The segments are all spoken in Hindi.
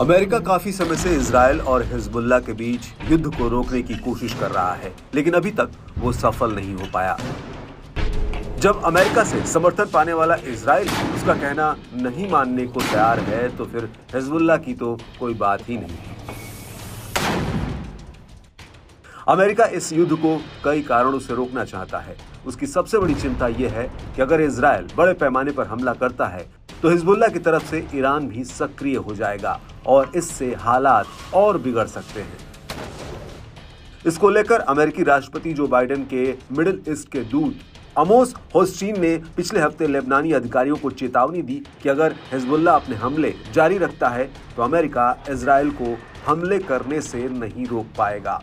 अमेरिका काफ़ी समय से इसराइल और हिजबुल्ला के बीच युद्ध को रोकने की कोशिश कर रहा है, लेकिन अभी तक वो सफल नहीं हो पाया। जब अमेरिका से समर्थन पाने वाला इसराइल उसका कहना नहीं मानने को तैयार है तो फिर हिजबुल्ला की तो कोई बात ही नहीं। अमेरिका इस युद्ध को कई कारणों से रोकना चाहता है। उसकी सबसे बड़ी चिंता यह है कि अगर इसराइल बड़े पैमाने पर हमला करता है तो हिजबुल्ला की तरफ़ से ईरान भी सक्रिय हो जाएगा और इससे हालात और बिगड़ सकते हैं। इसको लेकर अमेरिकी राष्ट्रपति जो बाइडेन के मिडिल ईस्ट के दूत अमोस होस्टीन ने पिछले हफ़्ते लेबनानी अधिकारियों को चेतावनी दी कि अगर हिजबुल्ला अपने हमले जारी रखता है तो अमेरिका इसराइल को हमले करने से नहीं रोक पाएगा।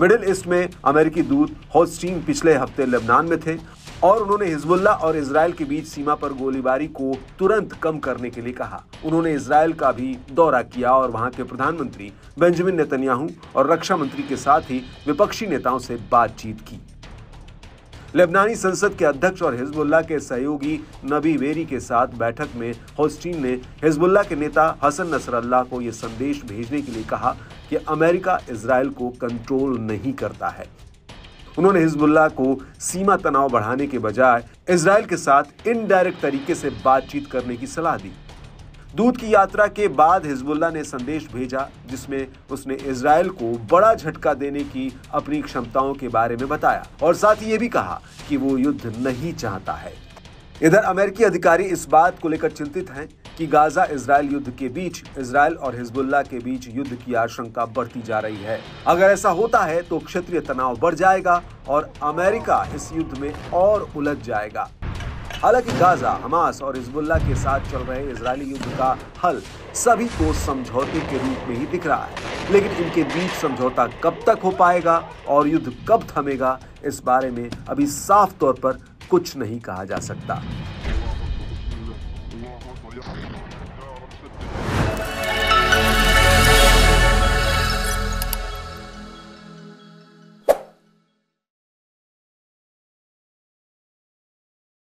मिडिल ईस्ट में अमेरिकी दूत होस्टीन पिछले हफ़्ते लेबनान में थे। और उन्होंने हिजबुल्ला और इसराइल के बीच सीमा पर गोलीबारी को तुरंत कम करने के लिए कहा। उन्होंने इसराइल का भी दौरा किया और वहाँ के प्रधानमंत्री बेंजामिन नेतन्याहू और रक्षा मंत्री के साथ ही विपक्षी नेताओं से बातचीत की। लेबनानी संसद के अध्यक्ष और हिजबुल्ला के सहयोगी नबी वेरी के साथ बैठक में होस्टीन ने हिजबुल्ला के नेता हसन नसरल्ला को यह संदेश भेजने के लिए कहा कि अमेरिका इसराइल को कंट्रोल नहीं करता है। उन्होंने हिजबुल्ला को सीमा तनाव बढ़ाने के बजाय इसराइल के साथ इनडायरेक्ट तरीके से बातचीत करने की सलाह दी। दूध की यात्रा के बाद हिजबुल्ला ने संदेश भेजा, जिसमें उसने इसराइल को बड़ा झटका देने की अपनी क्षमताओं के बारे में बताया और साथ ही ये भी कहा कि वो युद्ध नहीं चाहता है। इधर अमेरिकी अधिकारी इस बात को लेकर चिंतित हैं कि गाजा इसराइल युद्ध के बीच इसराइल और हिजबुल्ला के बीच युद्ध की आशंका बढ़ती जा रही है। अगर ऐसा होता है तो क्षेत्रीय तनाव बढ़ जाएगा और अमेरिका इस युद्ध में और उलझ जाएगा। हालाँकि गाजा, हमास और हिजबुल्ला के साथ चल रहे इजरायली युद्ध का हल सभी को समझौते के रूप में ही दिख रहा है। लेकिन इनके बीच समझौता कब तक हो पाएगा और युद्ध कब थमेगा, इस बारे में अभी साफ़ तौर पर कुछ नहीं कहा जा सकता। gros, on va que